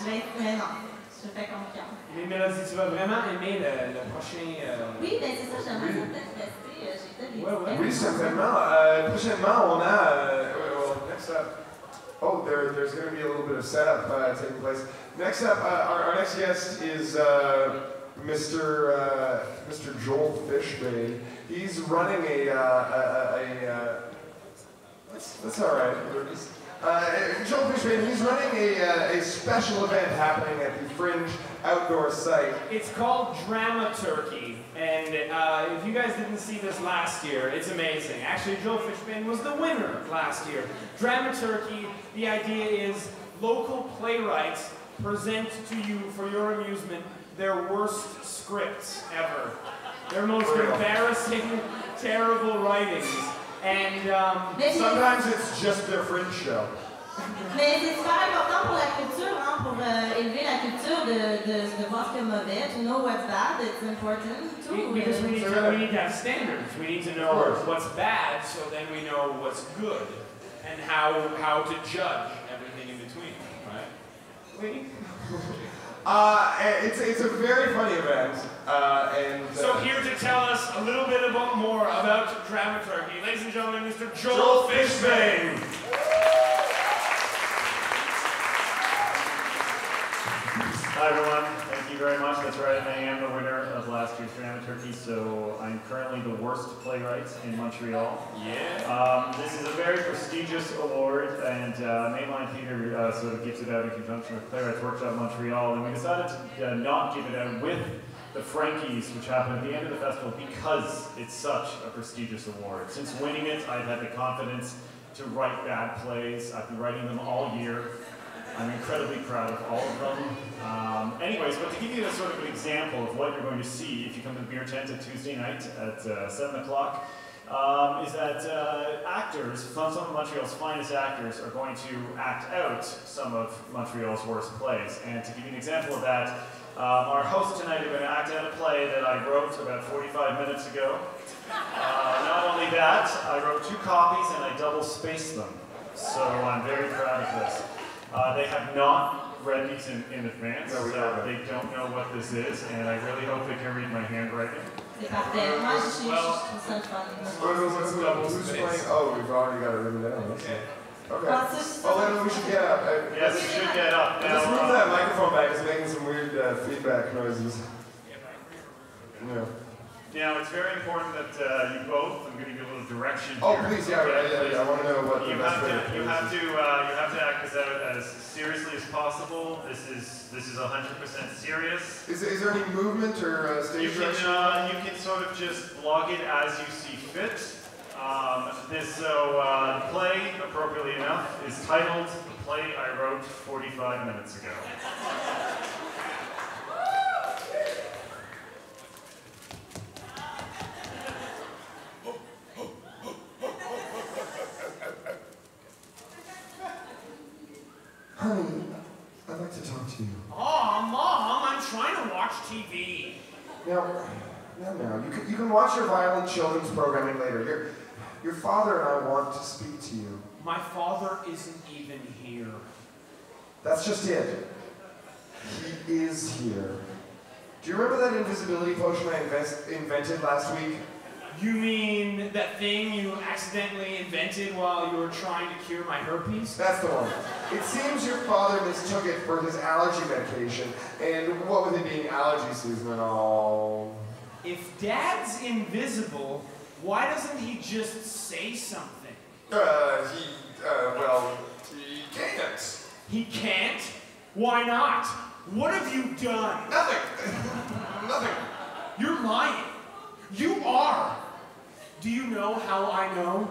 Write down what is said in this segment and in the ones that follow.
je vais mais non, je fais confiance. Mais Mélodie, tu vas vraiment aimer le, le prochain. euh, Oui, ben c'est ça, j'aimerais ça peut-être rester. euh, J'ai peut-être des Ouais, ouais. Oui, certainement. Euh, prochainement, on a. Euh, well, next up. Oh, there, there's going to be a little bit of setup uh, taking place. Next up, uh, our, our next guest is uh, Mr. Uh, Mr. Joel Fishbane. He's running a. Uh, a, a, a uh, that's, that's all right. Uh, Joel Fishbane, he's running a, uh, a special event happening at the Fringe Outdoor Site. It's called Dramaturgy, and uh, if you guys didn't see this last year, it's amazing. Actually, Joe Fishman was the winner last year. Dramaturgy, the idea is local playwrights present to you for your amusement their worst scripts ever. Their most embarrassing, terrible writings. And um, Sometimes it's just their Fringe show. Mais c'est super important pour la culture, hein, pour euh, élever la culture de, de, de voir ce qui est mauvais. To know what's bad, it's important too. Be- Because we euh, need, to, we need to have standards. We need to know what's bad, so then we know what's good, and how how to judge everything in between, right? Lee? Uh, it's, it's a very funny event, uh, and uh, So here to tell us a little bit about more about dramaturgy, ladies and gentlemen, Mr. Joel, Joel Fishbane. Hi everyone, thank you very much. That's right, I am the winner of last year's Dramaturgy, so I'm currently the worst playwright in Montreal. Yeah. Um, this is a very prestigious award, and uh, Mainline Theatre uh, sort of gives it out in conjunction with Playwrights Workshop Montreal, and we decided to uh, not give it out with the Frankies, which happen at the end of the festival, because it's such a prestigious award. Since winning it, I've had the confidence to write bad plays. I've been writing them all year. I'm incredibly proud of all of them. Um, anyways, but to give you a sort of an example of what you're going to see if you come to the beer tent at Tuesday night at uh, 7 o'clock, um, is that uh, actors, some some of Montreal's finest actors, are going to act out some of Montreal's worst plays. And to give you an example of that, um, our hosts tonight are going to act out a play that I wrote about 45 minutes ago. Uh, not only that, I wrote two copies and I double spaced them. So I'm very proud of this. Uh, they have not read these in, in advance, No, we so they don't know what this is, and I really hope they can read my handwriting. Who's playing? Oh, we've already got it written down. Okay. Okay. Ça. then we should get up. Uh, Yes, we should get up now. Let's move uh, that microphone back. It's making some weird uh, feedback noises. Yeah. Now, it's very important that uh, you both, I'm going to give you a little direction Oh, here. please, yeah, Okay, yeah, yeah, I want to know what the You best have way to, you do have this is. to, uh, you have to act this out as seriously as possible. This is, this is 100% serious. Is, is there any movement or uh, You stage can, uh, you can sort of just log it as you see fit. Um, this, so, uh, the play, appropriately enough, is titled The Play I Wrote 45 Minutes Ago. Honey, I'd like to talk to you. Oh, Mom, I'm trying to watch TV. Now, now, now, you can, you can watch your violent children's programming later. Your, your father and I want to speak to you. My father isn't even here. That's just it. He is here. Do you remember that invisibility potion I invest, invented last week? You mean that thing you accidentally invented while you were trying to cure my herpes? That's the one. It seems your father mistook it for his allergy medication, and what with it being allergy season and all. If Dad's invisible, why doesn't he just say something? Uh, he, uh, well, he can't. He can't? Why not? What have you done? Nothing. Nothing. You're lying. You are. Do you know how I know?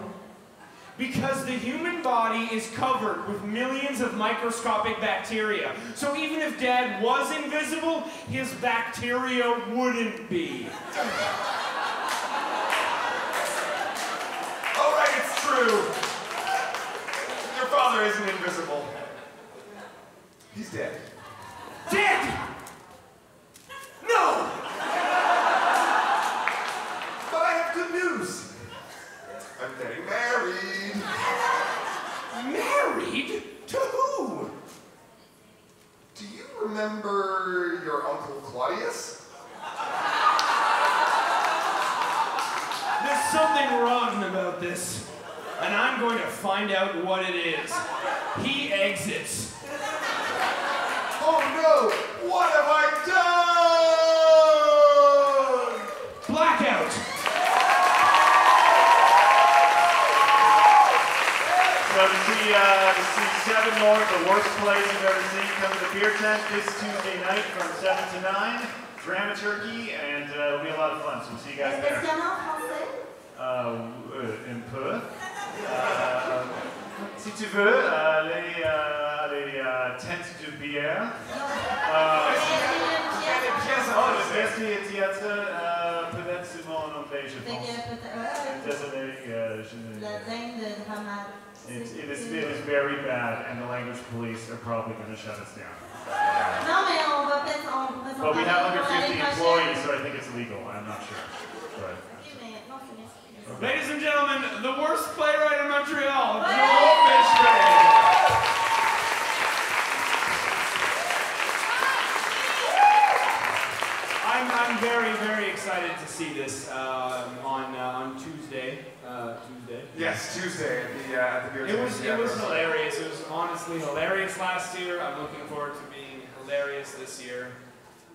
Because the human body is covered with millions of microscopic bacteria. So even if Dad was invisible, his bacteria wouldn't be. All right, it's true. Your father isn't invisible. He's dead. Dead! No! But I have good news. I'm getting married. Married? To who? Do you remember your uncle Claudius? There's something rotten about this, and I'm going to find out what it is. He exits. Oh no! What have I done? 7 more North, the worst plays you've ever seen, come to the Beer Tent this Tuesday night from 7 to 9. Drama Turkey, and uh, it'll be a lot of fun, so we'll see you guys there. Euh, un peu. Euh, si tu veux, aller à les uh, uh, tentes de bière. Euh, oh, le théâtre drama. It, is, it is very bad, and the language police are probably going to shut us down. Non, mais on va peut-être. On va s'en But we have under 50 employees, so I think it's legal. I'm not sure. But Oui, mais non, c'est bien. Ladies and gentlemen, the worst playwright in Montreal, Ouais. Joel Fishman. I'm, I'm very, very excited to see this um, on, uh, on Tuesday. Uh, Tuesday. Yes, Tuesday at the, uh, at the beer It was, it was hilarious. It was honestly hilarious last year. I'm looking forward to being hilarious this year.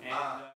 And, uh,